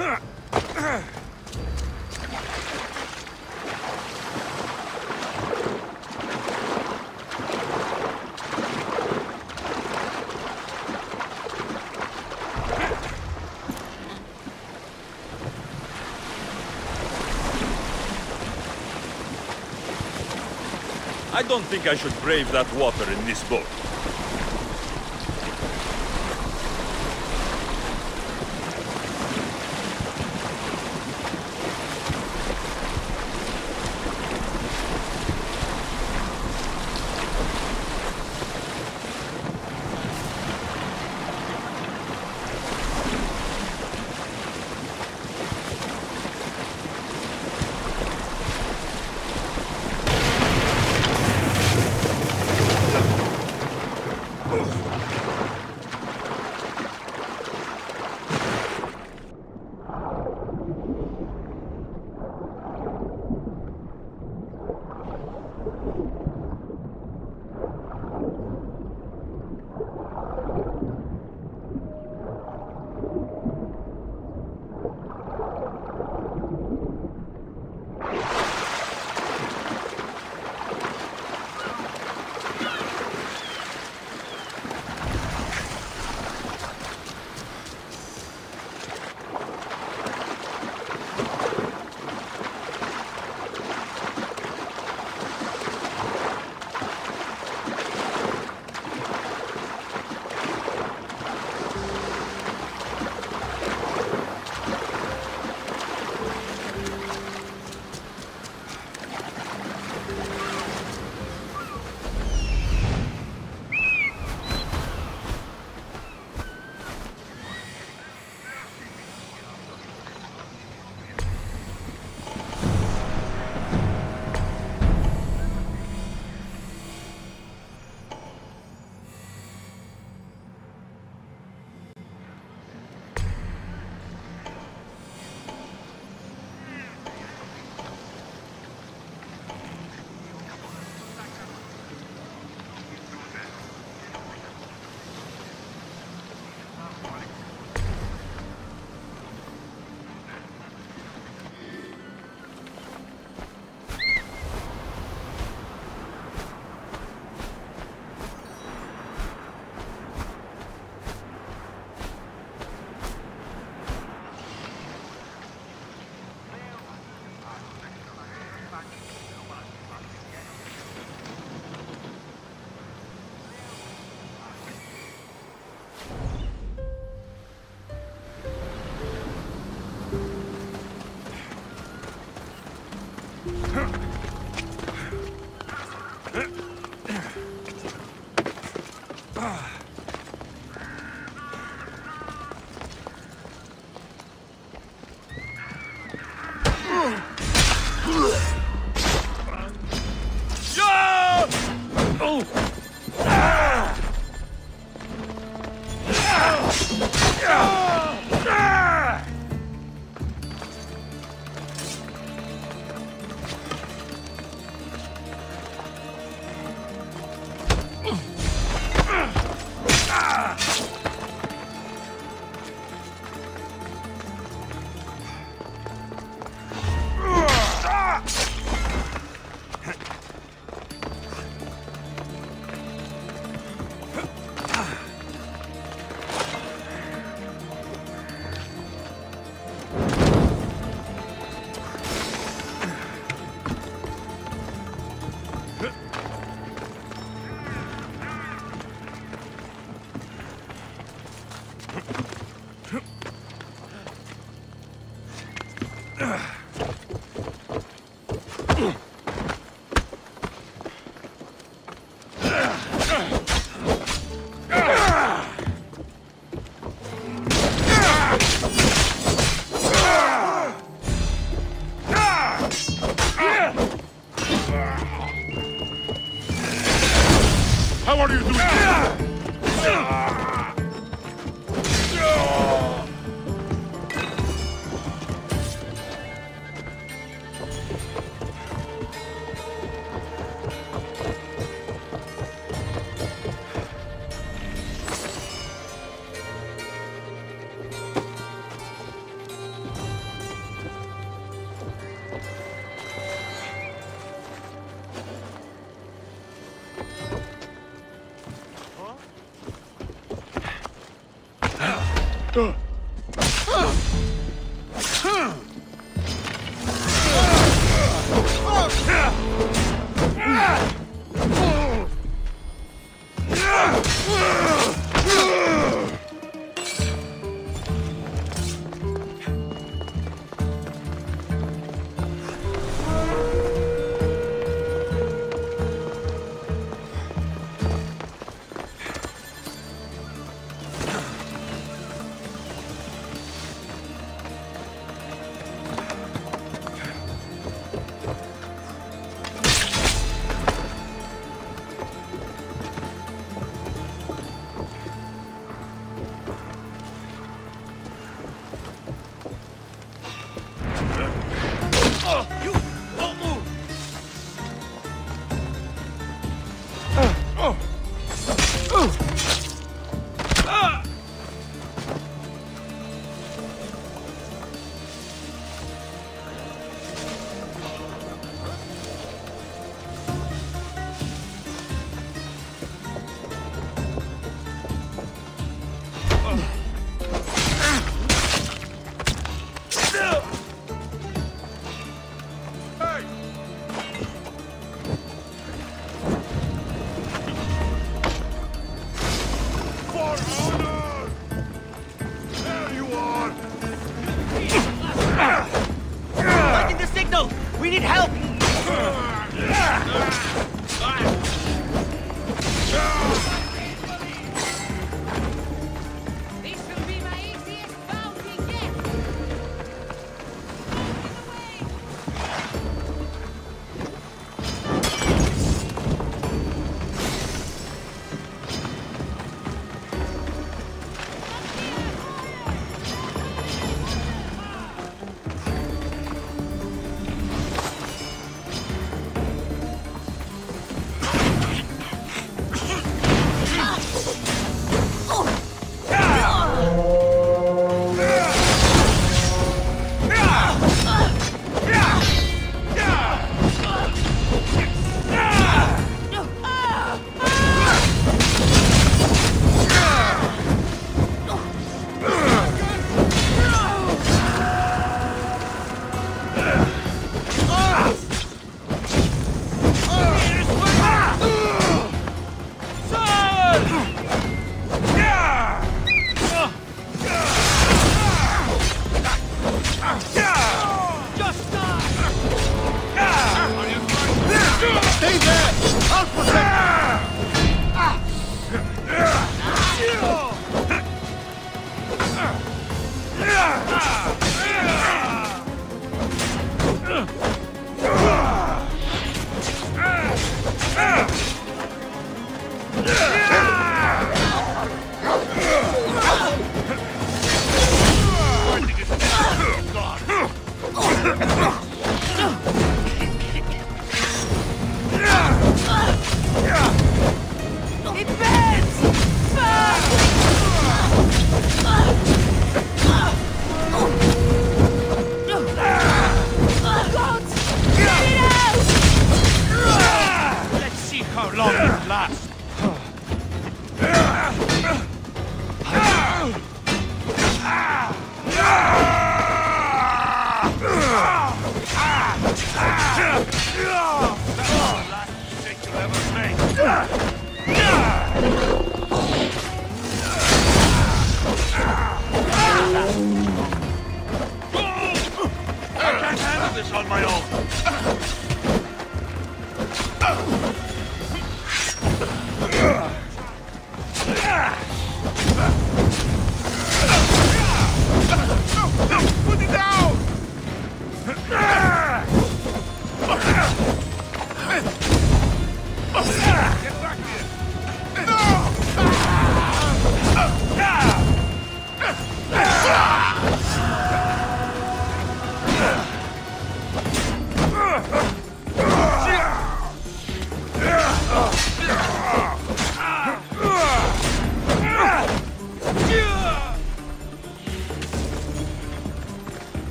I don't think I should brave that water in this boat.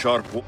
sciorpo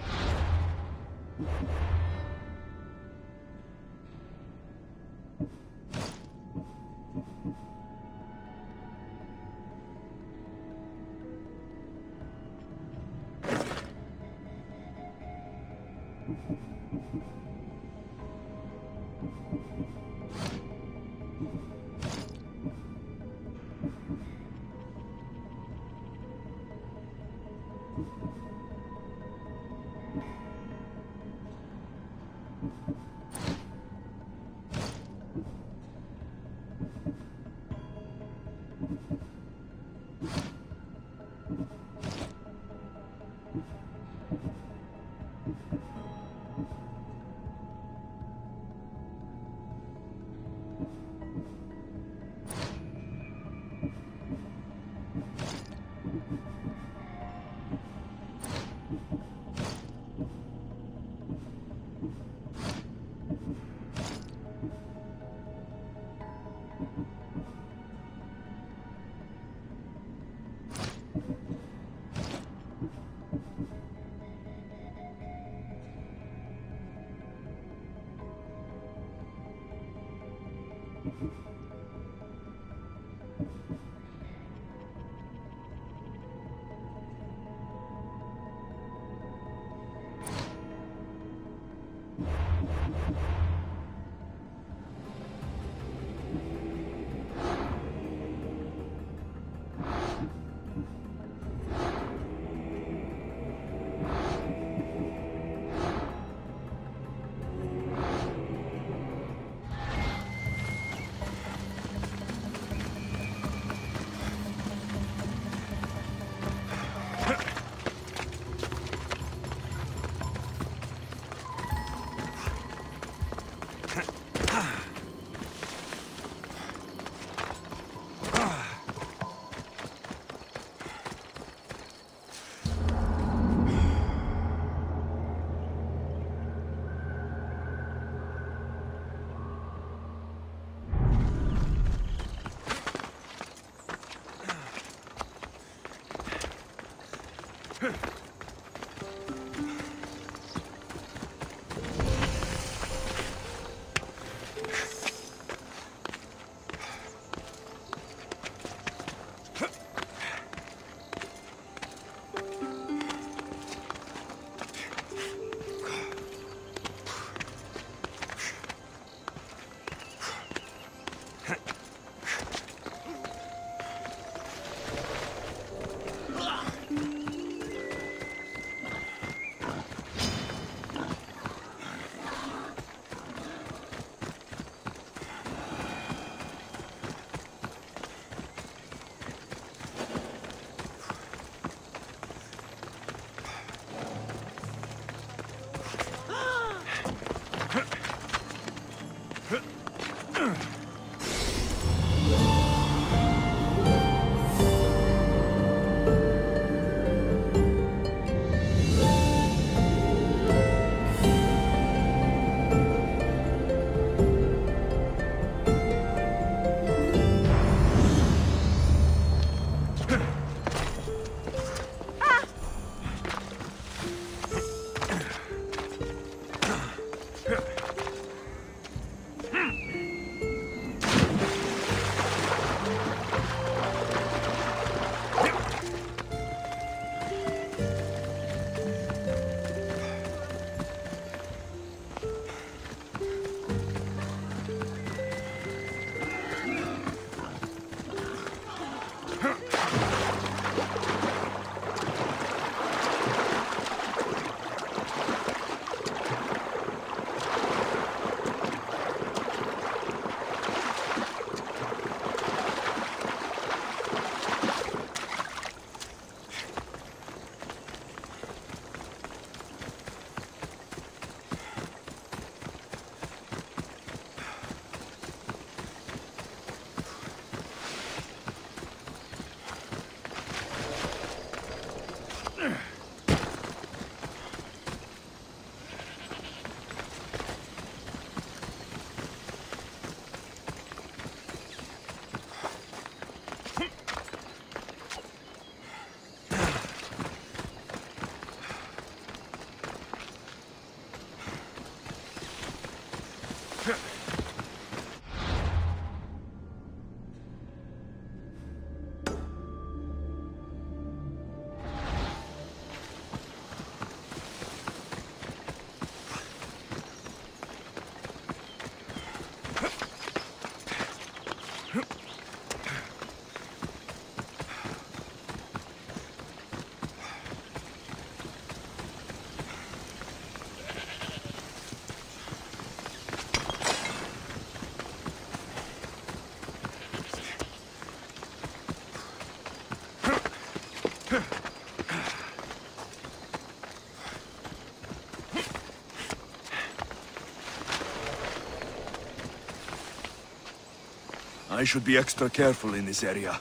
I should be extra careful in this area.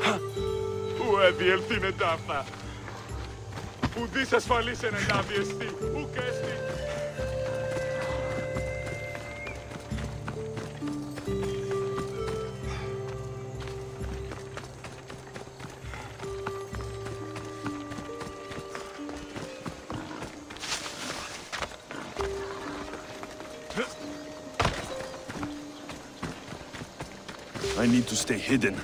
Huh? Who have the ultimate offer? Ουδής ασφαλής εν ελάβει εστί. Ουκ έστι. I need to stay hidden.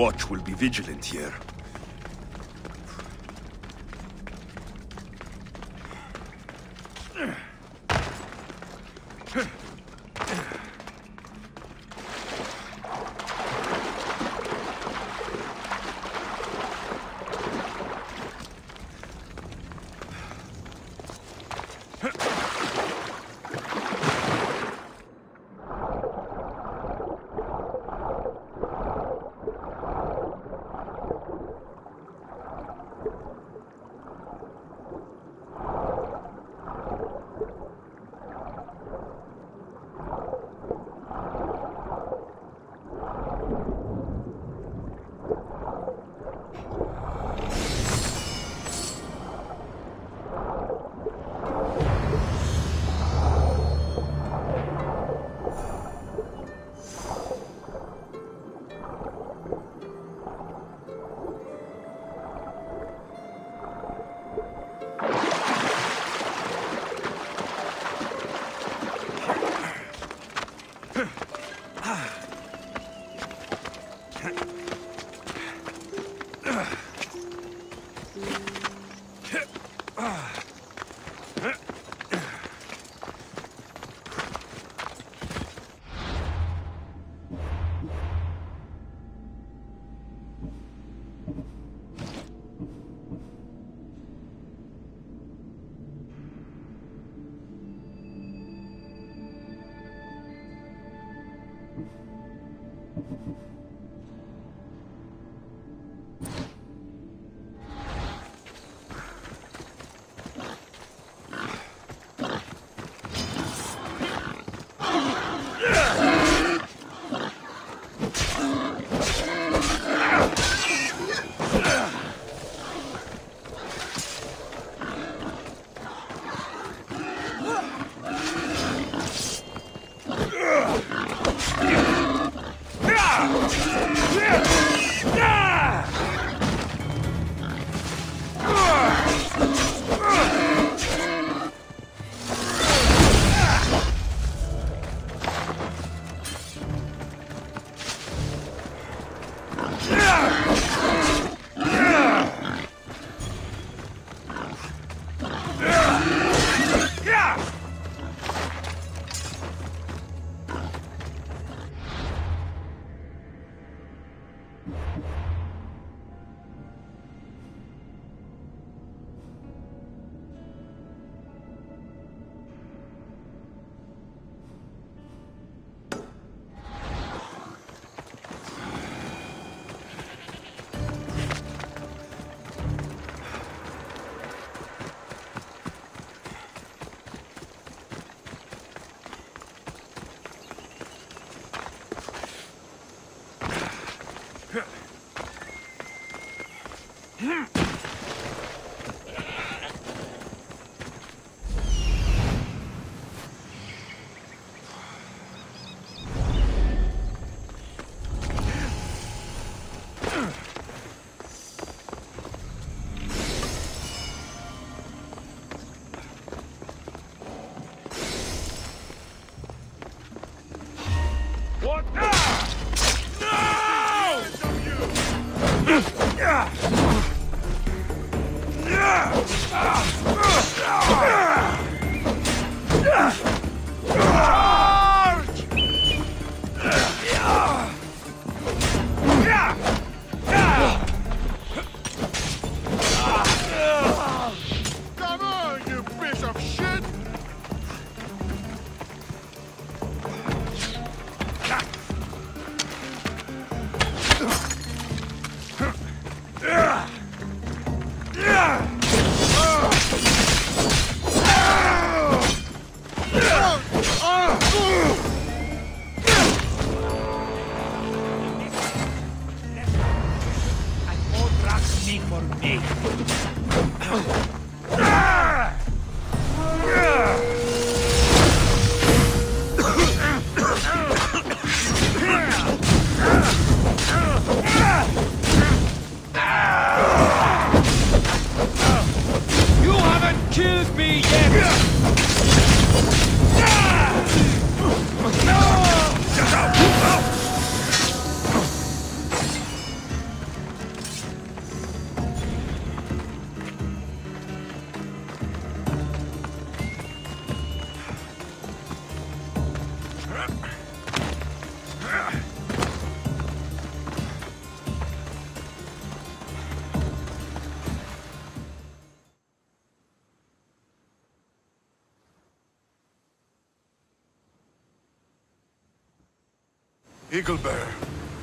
Watch will be vigilant here.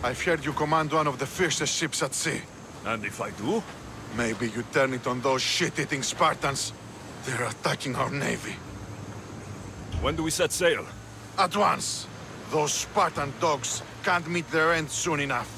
I've heard you command one of the fiercest ships at sea. And if I do? Maybe you turn it on those shit-eating Spartans. They're attacking our navy. When do we set sail? At once! Those Spartan dogs can't meet their end soon enough.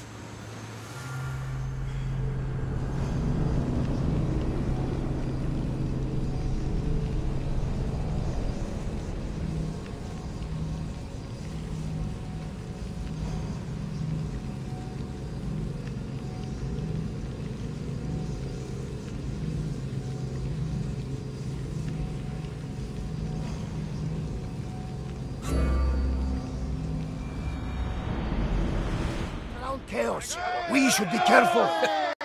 Chaos. We should be careful.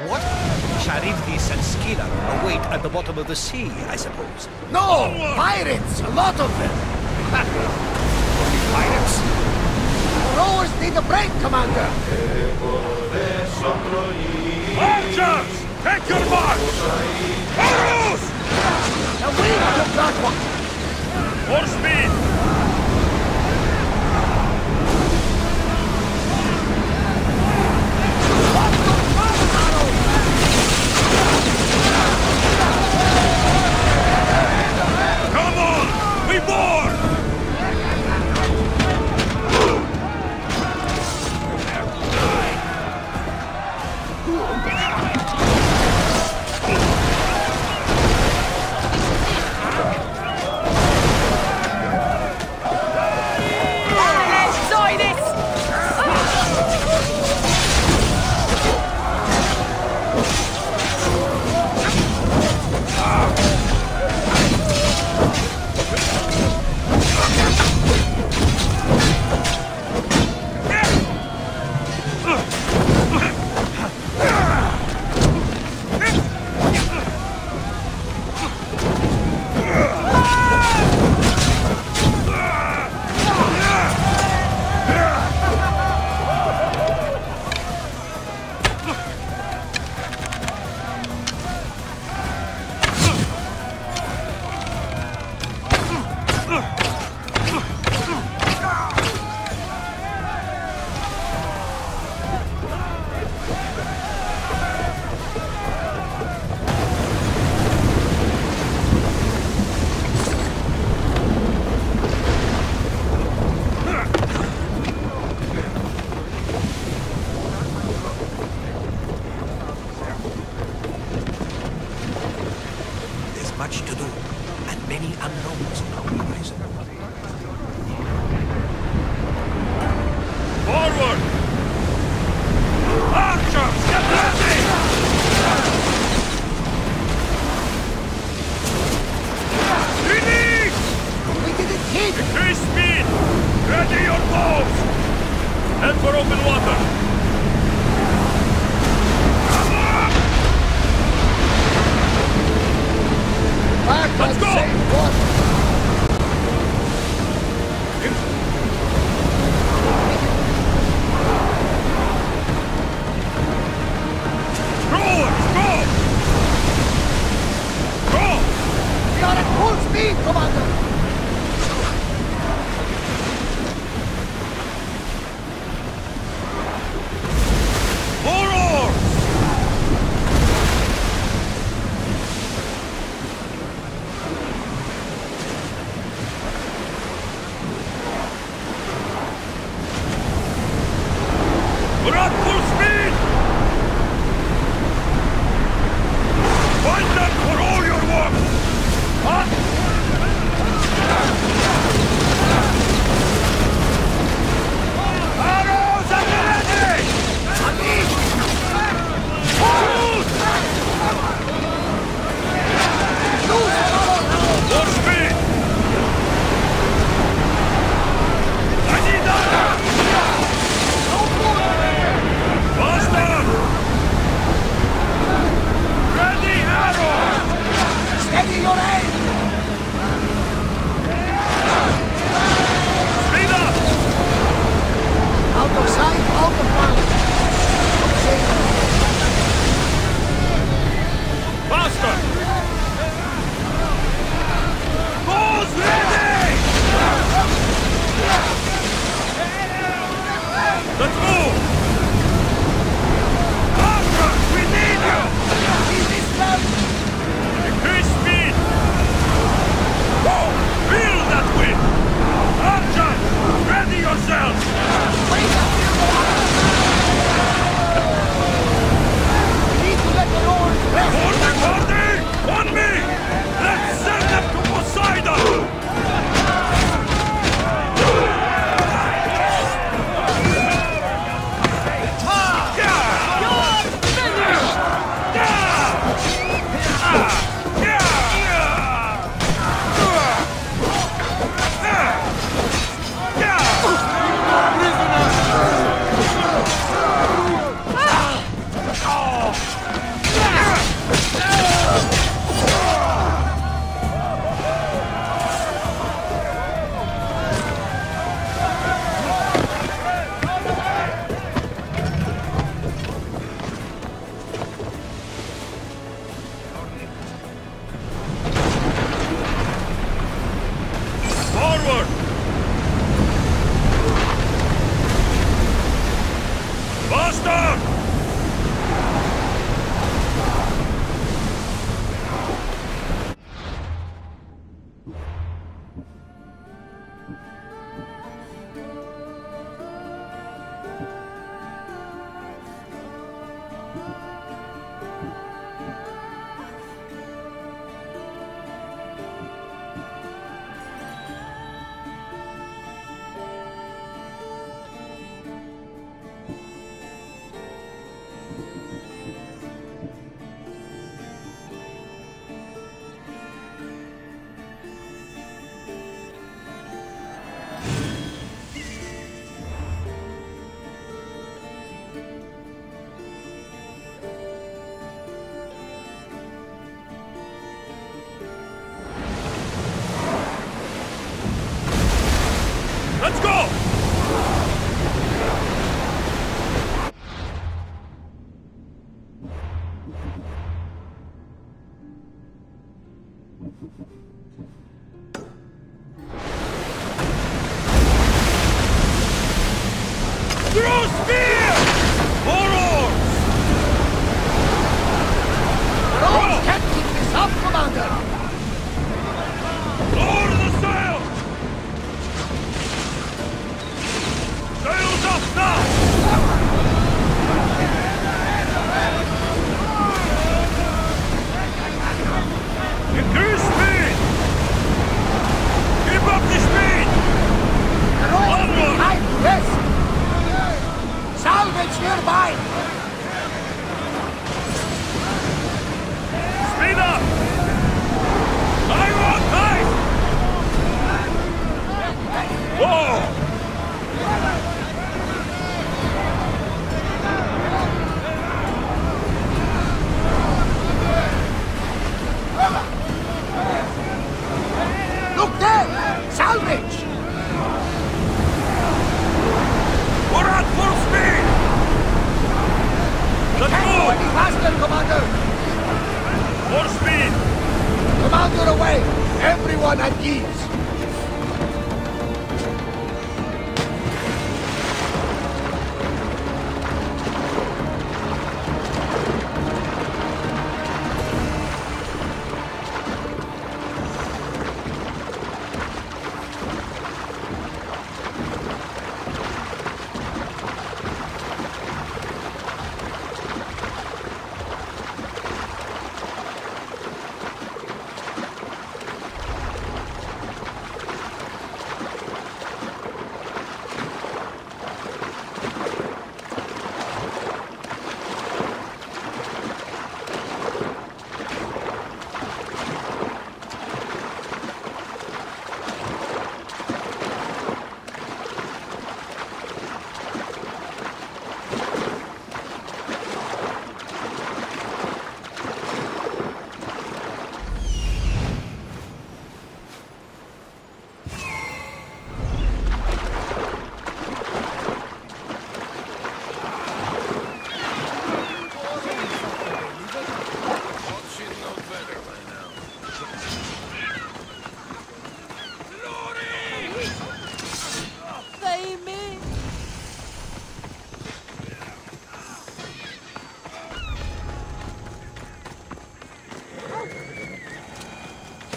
What? Charybdis and Scylla await at the bottom of the sea, I suppose. No! Pirates! A lot of them! Only pirates? Rowers need a break, Commander! Archers! Take your mark! Arrows! The wind took that one! More speed! Come on!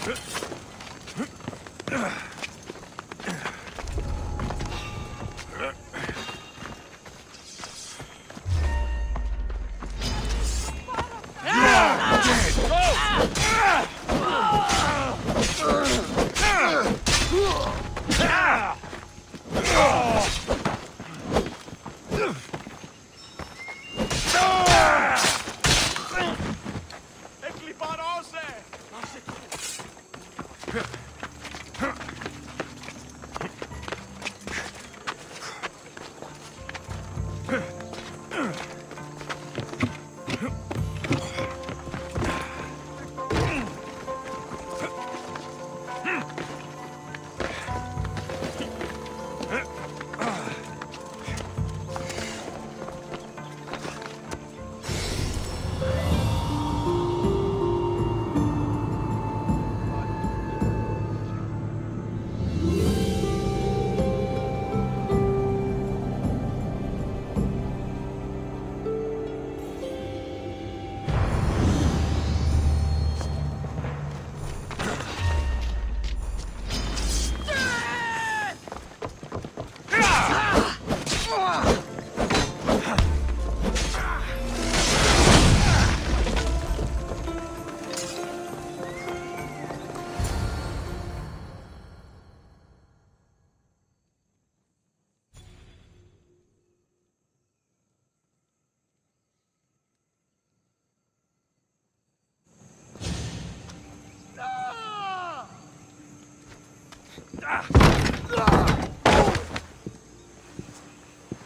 Huh?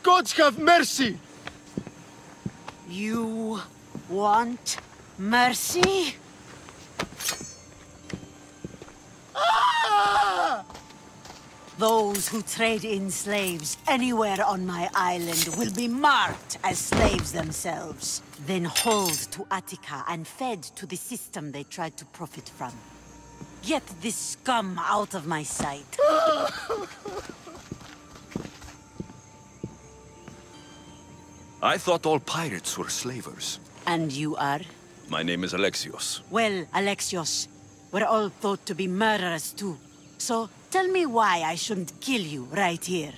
Gods have mercy! You want mercy? Ah! Those who trade in slaves anywhere on my island will be marked as slaves themselves, then hauled to Attica and fed to the system they tried to profit from. Get this scum out of my sight. I thought all pirates were slavers. And you are? My name is Alexios. Well, Alexios, we're all thought to be murderers too. So tell me why I shouldn't kill you right here.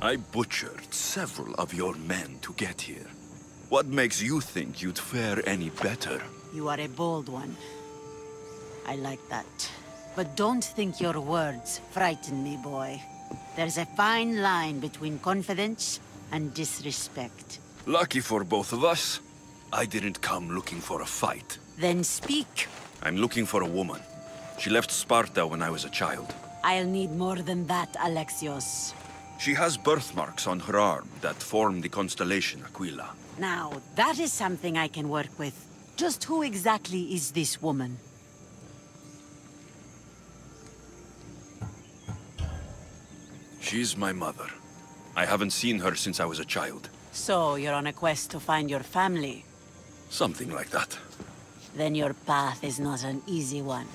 I butchered several of your men to get here. What makes you think you'd fare any better? You are a bold one. I like that. But don't think your words frighten me, boy. There's a fine line between confidence and disrespect. Lucky for both of us, I didn't come looking for a fight. Then speak. I'm looking for a woman. She left Sparta when I was a child. I'll need more than that, Alexios. She has birthmarks on her arm that form the constellation Aquila. Now, that is something I can work with. Just who exactly is this woman? She's my mother. I haven't seen her since I was a child. So, you're on a quest to find your family. Something like that. Then your path is not an easy one.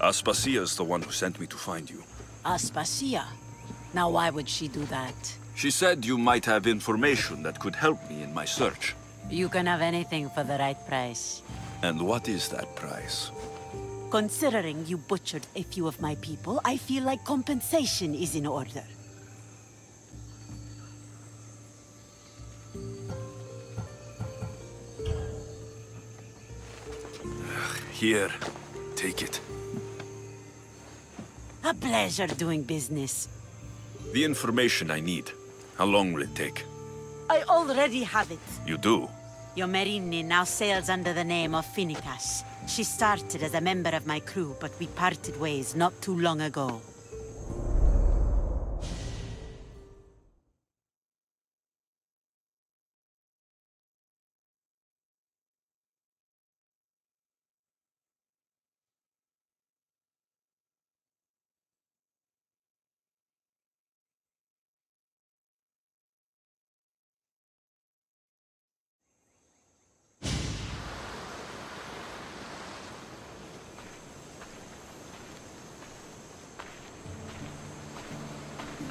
Aspasia's the one who sent me to find you. Aspasia. Now why would she do that? She said you might have information that could help me in my search. You can have anything for the right price. And what is that price? Considering you butchered a few of my people, I feel like compensation is in order. Here, take it. A pleasure doing business. The information I need. How long will it take? I already have it. You do? Your Myrrine now sails under the name of Finicas. She started as a member of my crew, but we parted ways not too long ago.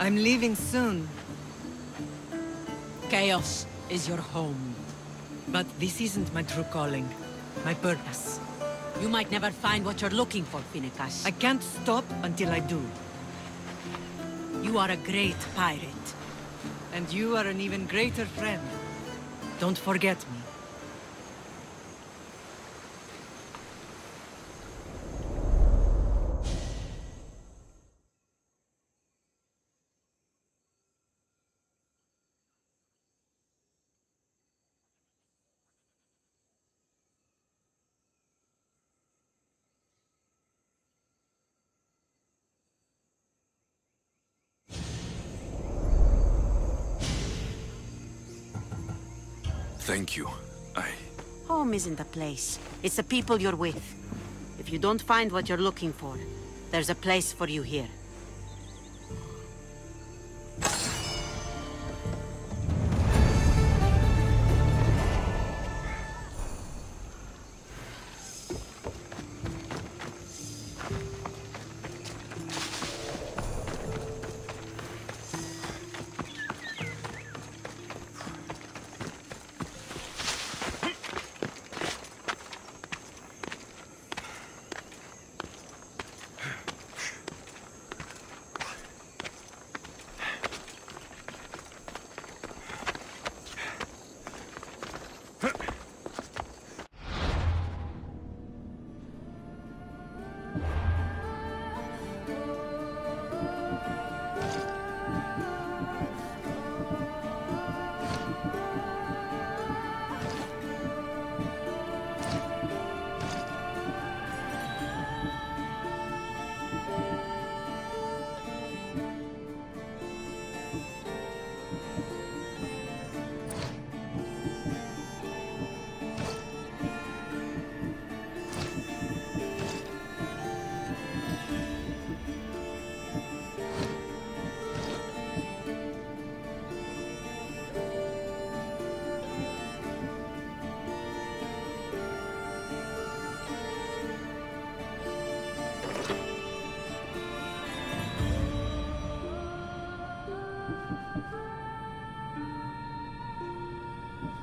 I'm leaving soon, Chios is your home. but this isn't my true calling. My purpose. You might never find what you're looking for, Finicas. I can't stop until I do. You are a great pirate. And you are an even greater friend. Don't forget me. Thank you. I... Home isn't a place. It's the people you're with. If you don't find what you're looking for, there's a place for you here.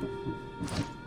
はい。